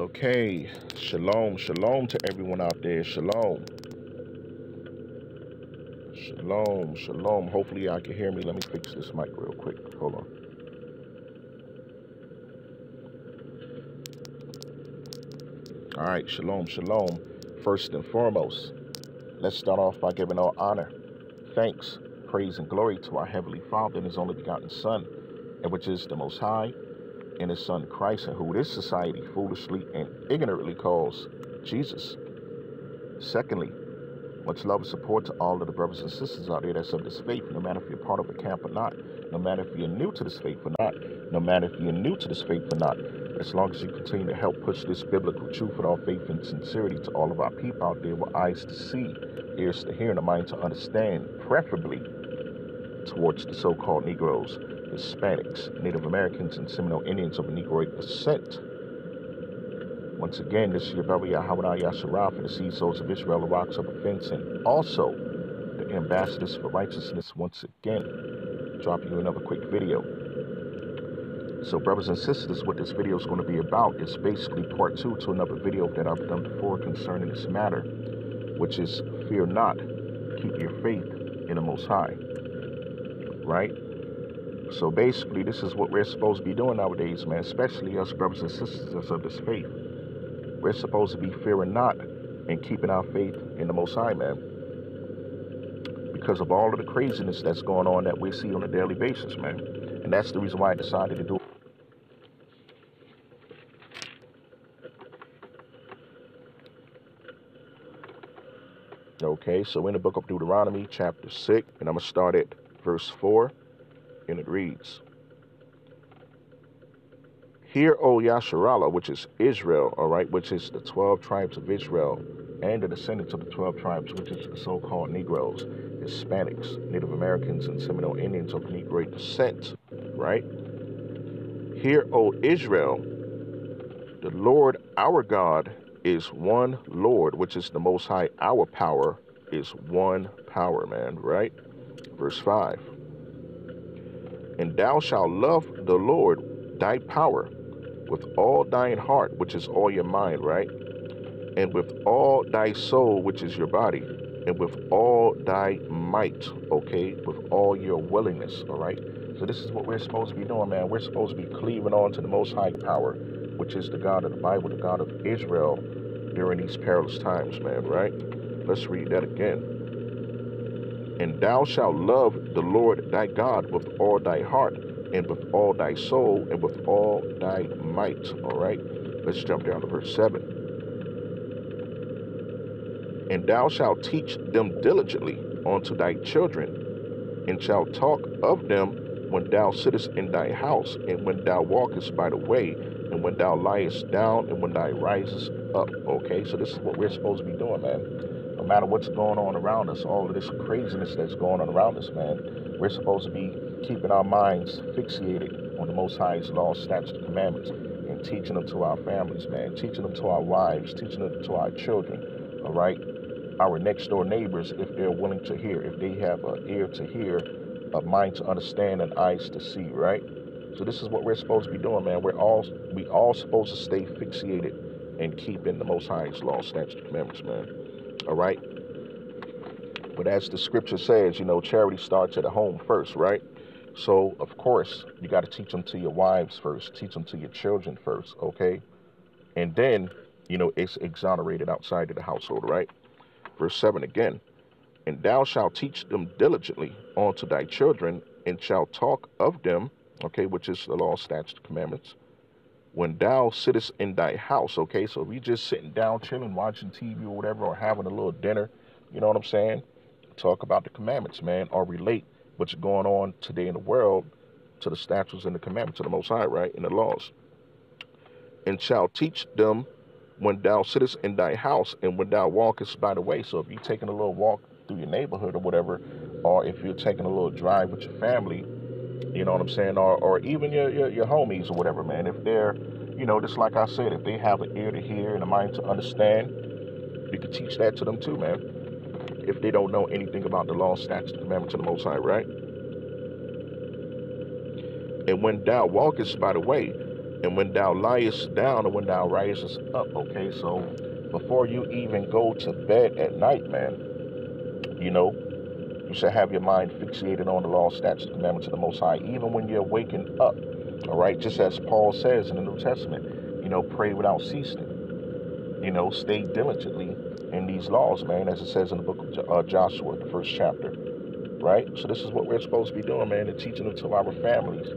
Okay. Shalom, shalom to everyone out there. Shalom. Shalom, shalom. Hopefully, y'all can hear me. Let me fix this mic real quick. Hold on. All right, shalom, shalom. First and foremost, let's start off by giving all honor, thanks, praise, and glory to our Heavenly Father and His only begotten Son, and which is the Most High, and His Son Christ, and who this society foolishly and ignorantly calls Jesus. Secondly, much love and support to all of the brothers and sisters out there that's of this faith, no matter if you're part of a camp or not, no matter if you're new to this faith or not, no matter if you're new to this faith or not, as long as you continue to help push this biblical truth with all faith and sincerity to all of our people out there with eyes to see, ears to hear, and a mind to understand, preferably towards the so-called Negroes, Hispanics, Native Americans, and Seminole Indians of Negroid descent. Once again, this is your brother Yahweh Yasharaf and the Seed Sowers of Israel, the rocks of offense, and also the ambassadors for righteousness once again. Dropping you another quick video. So, brothers and sisters, what this video is going to be about is basically part two to another video that I've done before concerning this matter, which is fear not, keep your faith in the Most High. Right? So basically, this is what we're supposed to be doing nowadays, man, especially us brothers and sisters of this faith. We're supposed to be fearing not and keeping our faith in the Most High, man. Because of all of the craziness that's going on that we see on a daily basis, man. And that's the reason why I decided to do it. Okay, so in the book of Deuteronomy, chapter 6, and I'm going to start at verse 4, and it reads Hear, O Yasharallah, which is Israel, all right, which is the 12 tribes of Israel, and the descendants of the 12 tribes, which is the so called Negroes, Hispanics, Native Americans, and Seminole Indians of Negro descent, right? Hear, O Israel, the Lord our God is one Lord, which is the Most High. Our power is one power, man, right? Verse 5 And thou shalt love the Lord thy power with all thine heart, which is all your mind, right? And with all thy soul, which is your body, and with all thy might, okay? With all your willingness, all right? So this is what we're supposed to be doing, man. We're supposed to be cleaving on to the most high power, which is the God of the Bible, the God of Israel during these perilous times, man, right? Let's read that again. And thou shalt love the Lord thy God with all thy heart, and with all thy soul, and with all thy might. All right, let's jump down to verse 7. And thou shalt teach them diligently unto thy children, and shalt talk of them when thou sittest in thy house, and when thou walkest by the way, and when thou liest down, and when thou risest up. Okay, so this is what we're supposed to be doing, man. No matter what's going on around us, all of this craziness that's going on around us, man, we're supposed to be keeping our minds fixated on the Most High's law, statutes, and commandments, and teaching them to our families, man, teaching them to our wives, teaching them to our children, all right? Our next door neighbors, if they're willing to hear, if they have an ear to hear, a mind to understand, and eyes to see, right? So this is what we're supposed to be doing, man. We're all we all supposed to stay fixated and keeping the Most High's law, statutes, and commandments, man. All right. But as the scripture says, you know, charity starts at home first, right? So, of course, you got to teach them to your wives first, teach them to your children first, okay? And then, you know, it's exonerated outside of the household, right? Verse 7 again. And thou shalt teach them diligently unto thy children, and shalt talk of them, okay, which is the law, statutes, commandments, when thou sittest in thy house, okay? So if you just sitting down, chilling, watching TV or whatever, or having a little dinner, you know what I'm saying? Talk about the commandments, man, or relate what's going on today in the world to the statutes and the commandments of the Most High, right? And the laws. And shall teach them when thou sittest in thy house and when thou walkest by the way. So if you're taking a little walk through your neighborhood or whatever, or if you're taking a little drive with your family, you know what I'm saying, or, or even your, your, your homies or whatever, man, if they're, you know, just like I said, if they have an ear to hear and a mind to understand, you can teach that to them too, man if they don't know anything about the law, statutes, and commandments of the Most High, right? And when thou walkest by the way, and when thou liest down and when thou risest up. Okay, so before you even go to bed at night, man, you know, you should have your mind fixated on the law, statutes, and commandments of the Most High, even when you're waking up. All right, just as Paul says in the New Testament, you know, pray without ceasing. You know, stay diligently in these laws, man, as it says in the book of uh, Joshua, the first chapter. Right? So this is what we're supposed to be doing, man, and teaching it to our families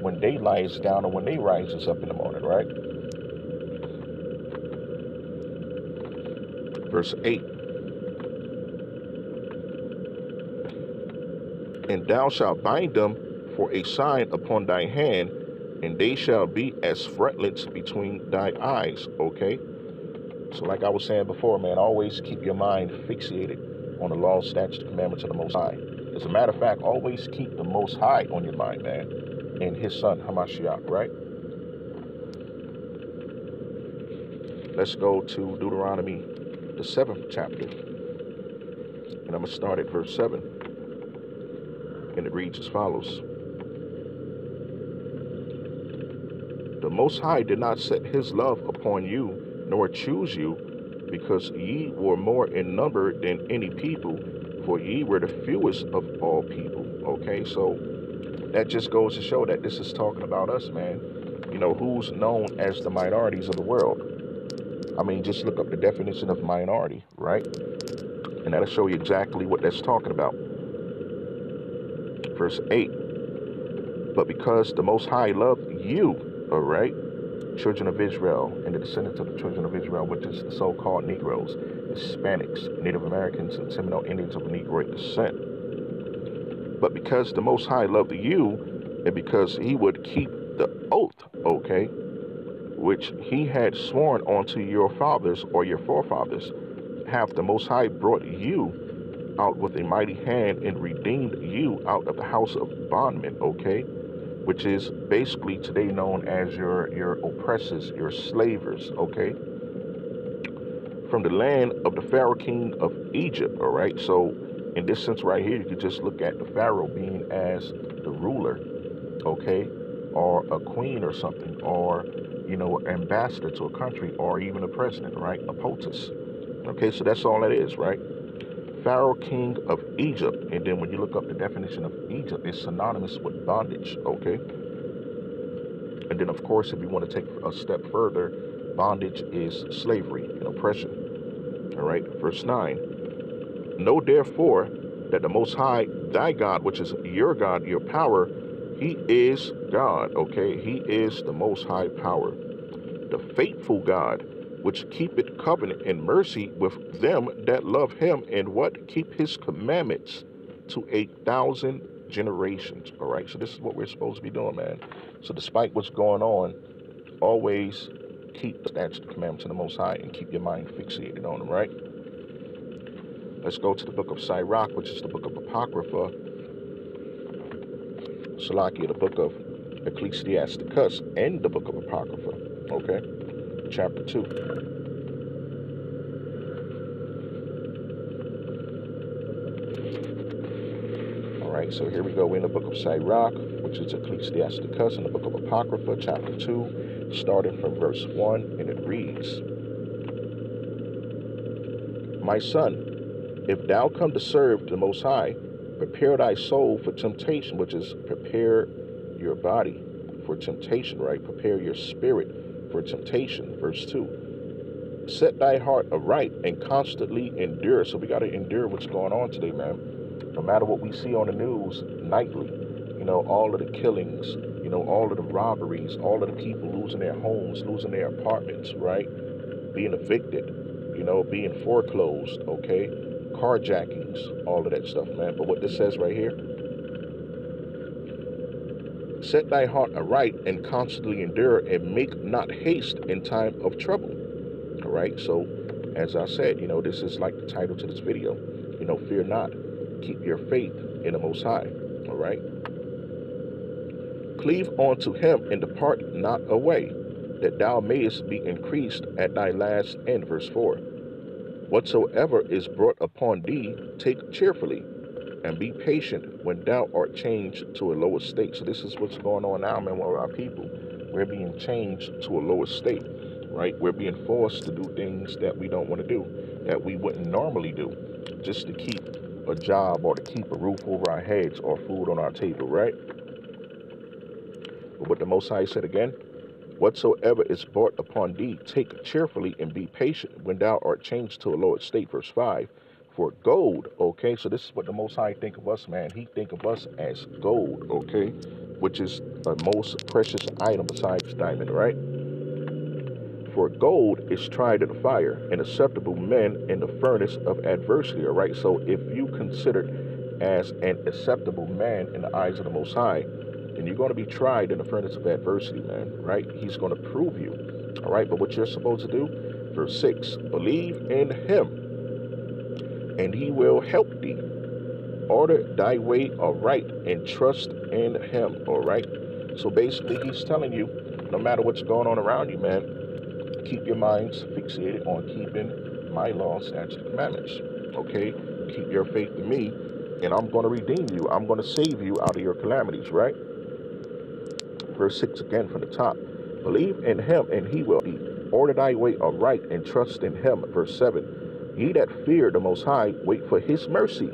when they lies down and when they rises up in the morning, right? Verse 8. And thou shalt bind them for a sign upon thy hand, and they shall be as frontlets between thy eyes. Okay? So, like I was saying before, man, always keep your mind fixated on the law, statutes, commandments of the Most High. As a matter of fact, always keep the Most High on your mind, man, and His Son, Hamashiach, right? Let's go to Deuteronomy, the seventh chapter. And I'm going to start at verse 7. And it reads as follows The Most High did not set His love upon you, nor choose you, because ye were more in number than any people, for ye were the fewest of all people. Okay, so that just goes to show that this is talking about us, man. You know, who's known as the minorities of the world. I mean, just look up the definition of minority, right? And that'll show you exactly what that's talking about. Verse 8. But because the Most High loved you, all right, children of Israel and the descendants of the children of Israel, which is the so called Negroes, Hispanics, Native Americans, and Seminole Indians of Negroid descent. But because the Most High loved you, and because he would keep the oath, okay, which he had sworn unto your fathers or your forefathers, have the Most High brought you out with a mighty hand and redeemed you out of the house of bondmen, okay? Which is basically today known as your, your oppressors, your slavers, okay? From the land of the Pharaoh king of Egypt, all right? So in this sense right here, you could just look at the Pharaoh being as the ruler, okay? Or a queen or something, or you know, ambassador to a country or even a president, right? A POTUS. Okay, so that's all that is, right? Pharaoh, king of Egypt. And then when you look up the definition of Egypt, it's synonymous with bondage, okay? And then, of course, if you want to take a step further, bondage is slavery and oppression. All right, verse 9. Know therefore that the Most High, thy God, which is your God, your power, he is God, okay? He is the most high power, the faithful God, which keepeth covenant and mercy with them that love him and what? Keep his commandments to a thousand generations. All right, so this is what we're supposed to be doing, man. So despite what's going on, always keep the statutes, the commandments of the Most High, and keep your mind fixated on them, right? Let's go to the book of Sirach, which is the book of Apocrypha, Salakia, the book of Ecclesiasticus, and the book of Apocrypha. Okay? Chapter 2. Alright, so here we go in the book of Sirach, which is Ecclesiasticus, in the book of Apocrypha, chapter 2, starting from verse 1, and it reads My son, if thou come to serve the Most High, prepare thy soul for temptation, which is prepare your body for temptation, right? Prepare your spirit for temptation. Verse 2. Set thy heart aright and constantly endure. So we got to endure what's going on today, man. No matter what we see on the news nightly, you know, all of the killings, you know, all of the robberies, all of the people losing their homes, losing their apartments, right? Being evicted, you know, being foreclosed, okay? carjackings, all of that stuff, man. But what this says right here set thy heart aright and constantly endure and make not haste in time of trouble. All right. So, as I said, you know, this is like the title to this video. You know, fear not, keep your faith in the Most High. All right. Cleave unto him and depart not away, that thou mayest be increased at thy last end. Verse 4. Whatsoever is brought upon thee, take cheerfully, and be patient when thou art changed to a lower state. So this is what's going on now, man, with our people. we're being changed to a lower state, right? We're being forced to do things that we don't want to do, that we wouldn't normally do, just to keep a job or to keep a roof over our heads or food on our table, right? But what the Most High said again, whatsoever is brought upon thee, take cheerfully and be patient when thou art changed to a lower state. Verse 5. For gold, okay, so this is what the Most High think of us, man. He think of us as gold, okay, which is the most precious item besides diamond, right? For gold is tried in the fire, and acceptable men in the furnace of adversity, all right? So if you considered as an acceptable man in the eyes of the Most High, then you're going to be tried in the furnace of adversity, man, right? He's going to prove you, all right? But what you're supposed to do, verse 6, believe in him, and he will help thee. Order thy way aright and trust in him, all right? So basically, he's telling you, no matter what's going on around you, man, keep your minds fixated on keeping my laws, statutes, and commandments. Okay? Keep your faith in me, and I'm going to redeem you. I'm going to save you out of your calamities, right? Verse 6 again from the top. Believe in him, and he will be. Order thy way aright, and trust in him. Verse 7. Ye that fear the Most High, wait for his mercy,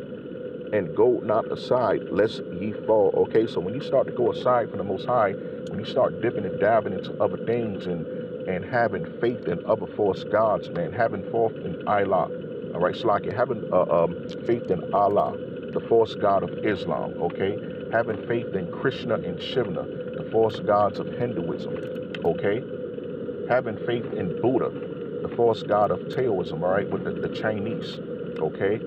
and go not aside, lest ye fall. Okay, so when you start to go aside from the Most High, when you start dipping and dabbing into other things and and having faith in other false gods, man, having faith in Allah. All right, so like having uh, um, faith in Allah, the false god of Islam, okay? Having faith in Krishna and Shiva, the false gods of Hinduism, okay? Having faith in Buddha, the false god of Taoism, all right, with the, the Chinese, okay?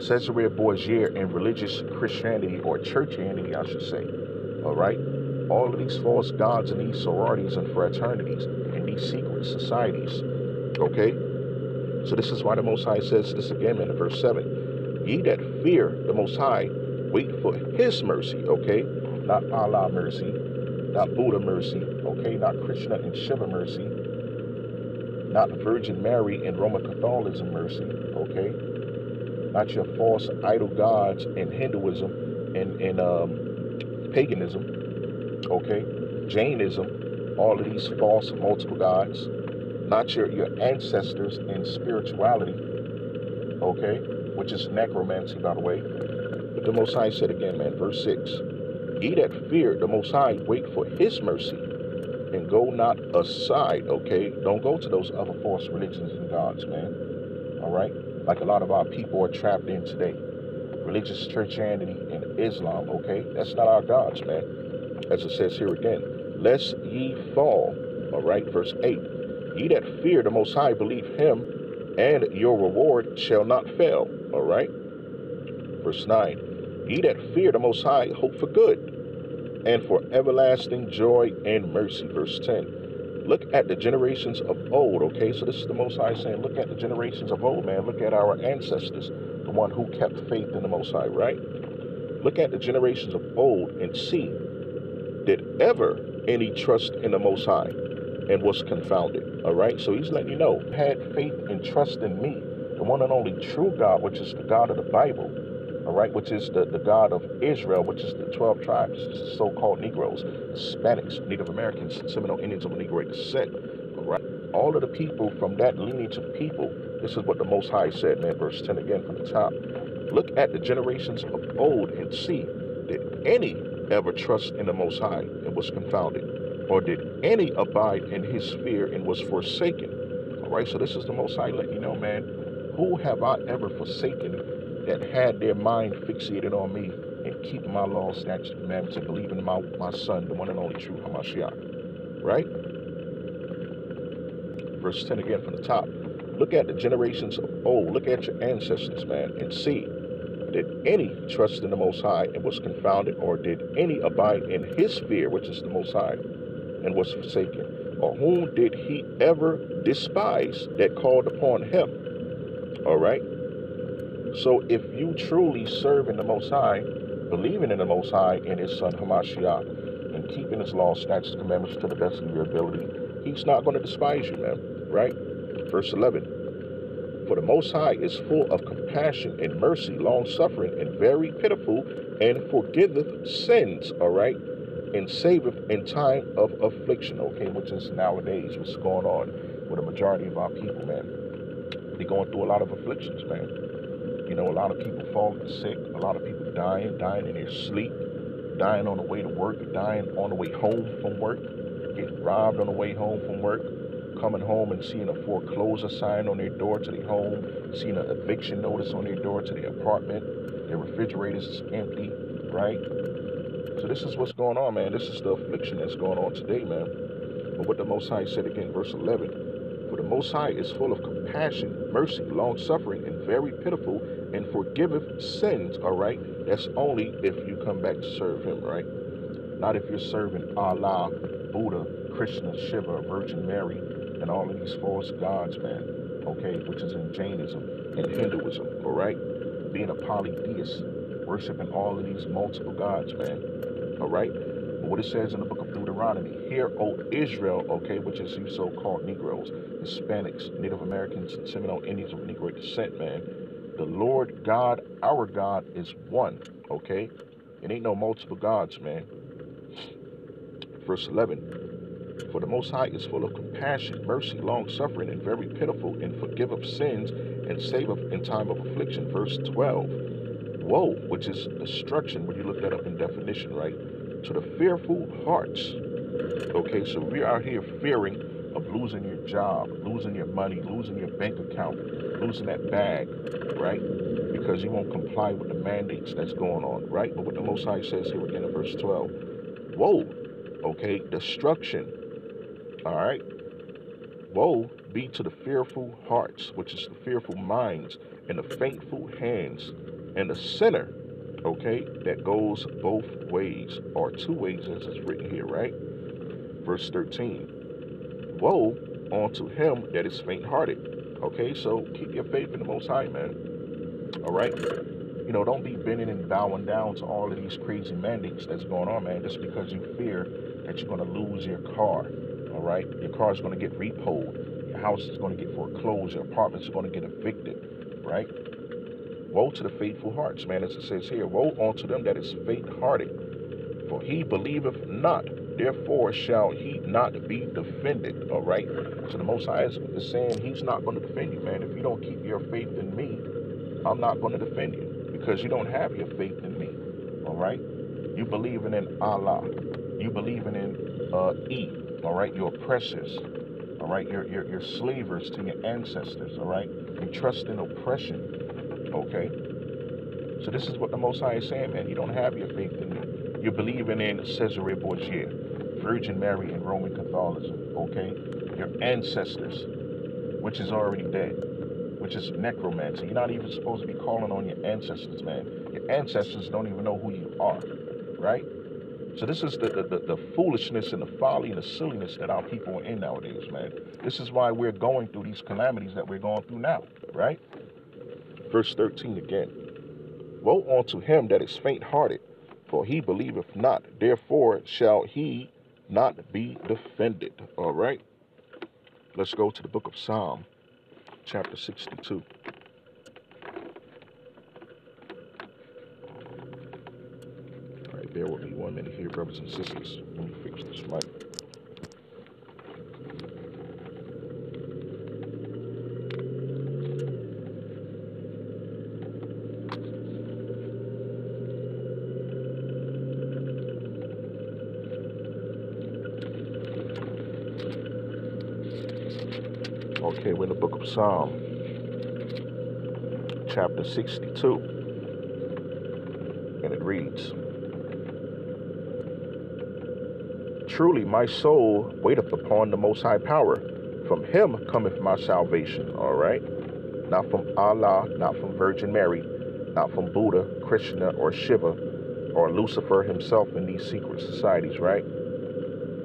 Cesare Borgia and religious Christianity or churchianity, I should say, all right? All of these false gods and these sororities and fraternities and these secret societies. Okay? So this is why the Most High says this again in verse 7. Ye that fear the Most High, wait for his mercy, okay? Not Allah mercy, not Buddha mercy, okay? Not Krishna and Shiva mercy, not the Virgin Mary and Roman Catholicism mercy, okay? Not your false idol gods in Hinduism and, and um, paganism, okay? Jainism, all of these false multiple gods, not your, your ancestors in spirituality, okay, which is necromancy, by the way. But the Most High said again, man, verse 6 Ye that fear the Most High, wait for his mercy, and go not aside, okay? Don't go to those other false religions and gods, man, all right? Like a lot of our people are trapped in today. Religious churchianity and Islam, okay? That's not our gods, man. As it says here again, lest ye fall. All right, verse 8. Ye that fear the Most High, believe him, and your reward shall not fail. All right. Verse 9. Ye that fear the Most High, hope for good, and for everlasting joy and mercy. Verse 10. Look at the generations of old. Okay, so this is the Most High saying, look at the generations of old, man. Look at our ancestors, the one who kept faith in the Most High, right? Look at the generations of old and see, did ever any trust in the Most High and was confounded. All right, so he's letting you know, had faith and trust in me, the one and only true God, which is the God of the Bible. All right, which is the, the God of Israel, which is the 12 tribes, so called Negroes, Hispanics, Native Americans, Seminole Indians of Negro descent. All right, all of the people from that lineage of people, this is what the Most High said, man, verse 10 again from the top. Look at the generations of old and see, did any ever trust in the Most High and was confounded? Or did any abide in his fear and was forsaken? All right, so this is the Most High letting you know, man, who have I ever forsaken that had their mind fixated on me and keep my law, statutes, commandments, and believe in my, my son, the one and only true Hamashiach? Right? Verse 10 again from the top. Look at the generations of old. Look at your ancestors, man, and see did any trust in the Most High and was confounded, or did any abide in his fear, which is the Most High, and was forsaken? Or whom did he ever despise that called upon him? All right? So if you truly serve in the Most High, believing in the Most High and his son Hamashiach, and keeping his law, statutes, commandments to the best of your ability, he's not going to despise you, man. Right? Verse 11. For the Most High is full of compassion and mercy, long suffering, and very pitiful, and forgiveth sins. All right. and saveth in time of affliction, okay, which is nowadays what's going on with a majority of our people, man. They're going through a lot of afflictions, man. You know, a lot of people falling sick, a lot of people dying, dying in their sleep, dying on the way to work, dying on the way home from work, getting robbed on the way home from work, coming home and seeing a foreclosure sign on their door to their home, seeing an eviction notice on their door to their apartment, their refrigerators is empty, right? So this is what's going on, man. This is the affliction that's going on today, man. But what the Most High said again, verse 11, For the Most High is full of compassion, mercy, long-suffering, and very pitiful, and forgiveth sins, all right? That's only if you come back to serve him, right? Not if you're serving Allah, Buddha, Krishna, Shiva, Virgin Mary, and all of these false gods, man, okay, which is in Jainism and Hinduism, all right? Being a polytheist, worshiping all of these multiple gods, man. All right. But what it says in the book Deuteronomy, Hear, O Israel, okay, which is you so-called Negroes, Hispanics, Native Americans, and Seminole Indians of Negro descent, man. The Lord God, our God, is one, okay? It ain't no multiple gods, man. Verse 11. For the Most High is full of compassion, mercy, long suffering, and very pitiful, and forgiveth sins, and saveth in time of affliction. Verse 12 woe, which is destruction, when you look that up in definition, right? To the fearful hearts. Okay, so we are here fearing of losing your job, losing your money, losing your bank account, losing that bag, right? Because you won't comply with the mandates that's going on, right? But what the Most High says here again in verse 12, woe, okay, destruction, all right? Woe be to the fearful hearts, which is the fearful minds, and the faithful hands, and the sinner, okay, that goes both ways, or two ways as it's written here, right? Verse 13. Woe unto him that is faint hearted. Okay, so keep your faith in the Most High, man. All right? You know, don't be bending and bowing down to all of these crazy mandates that's going on, man, just because you fear that you're going to lose your car. All right? Your car is going to get repoed. Your house is going to get foreclosed. Your apartment is going to get evicted. Right? Woe to the faithful hearts, man, as it says here. Woe unto them that is faint-hearted, for he believeth not, therefore shall he not be defended. All right? So the Most High is saying he's not going to defend you, man. If you don't keep your faith in me, I'm not going to defend you because you don't have your faith in me. All right? You believing in Allah. You believing in uh, E. All right? Your oppressors. All right? Your, your, your slavers to your ancestors. All right? You trust in oppression. Okay? So this is what the Most High is saying, man. You don't have your faith in me. You're believing in Cesare Borgia, Virgin Mary, and Roman Catholicism. Okay? Your ancestors, which is already dead, which is necromancy. You're not even supposed to be calling on your ancestors, man. Your ancestors don't even know who you are, right? So this is the, the, the, foolishness and the folly and the silliness that our people are in nowadays, man. This is why we're going through these calamities that we're going through now, right? Verse 13 again. Woe unto him that is faint hearted, for he believeth not, therefore shall he not be defended. All right. Let's go to the book of Psalm, chapter 62. All right, bear with me one minute here, brothers and sisters. Let me fix this mic. Okay, we're in the book of Psalm, chapter 62. And it reads Truly my soul waiteth upon the most high power. From him cometh my salvation. All right. Not from Allah, not from Virgin Mary, not from Buddha, Krishna, or Shiva, or Lucifer himself in these secret societies, right?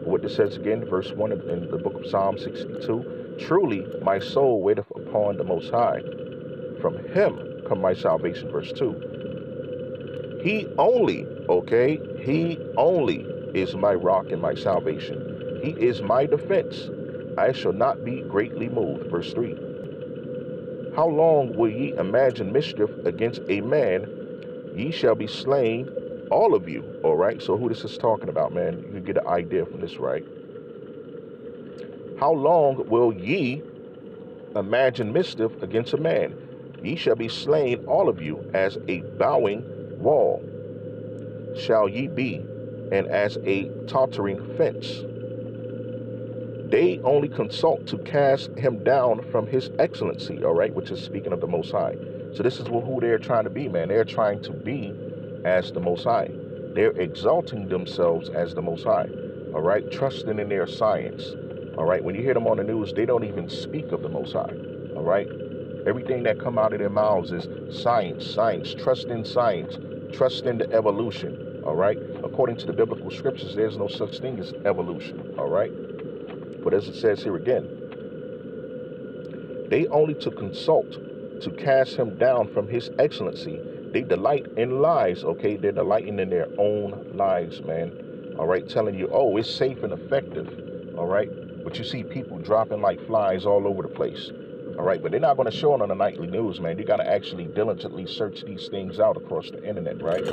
What this says again, verse 1 in the book of Psalm 62 Truly, my soul waiteth upon the Most High. From him come my salvation. Verse 2. He only, okay, he only is my rock and my salvation. He is my defense. I shall not be greatly moved. Verse 3. How long will ye imagine mischief against a man? Ye shall be slain all of you. All right. So who this is talking about, man? You can get an idea from this, right? How long will ye imagine mischief against a man? Ye shall be slain, all of you, as a bowing wall shall ye be, and as a tottering fence. They only consult to cast him down from his excellency, all right, which is speaking of the Most High. So this is who they're trying to be, man. They're trying to be as the Most High. They're exalting themselves as the Most High, all right, trusting in their science, all right. When you hear them on the news, they don't even speak of the Most High, all right. Everything that come out of their mouths is science, science, trust in science, trust in the evolution, all right. According to the biblical scriptures, there's no such thing as evolution, all right. But as it says here again, they only to consult to cast him down from his excellency. They delight in lies, okay? They're delighting in their own lies, man. All right, telling you, oh, it's safe and effective, all right? But you see people dropping like flies all over the place, all right? But they're not going to show it on the nightly news, man. You got to actually diligently search these things out across the internet, right?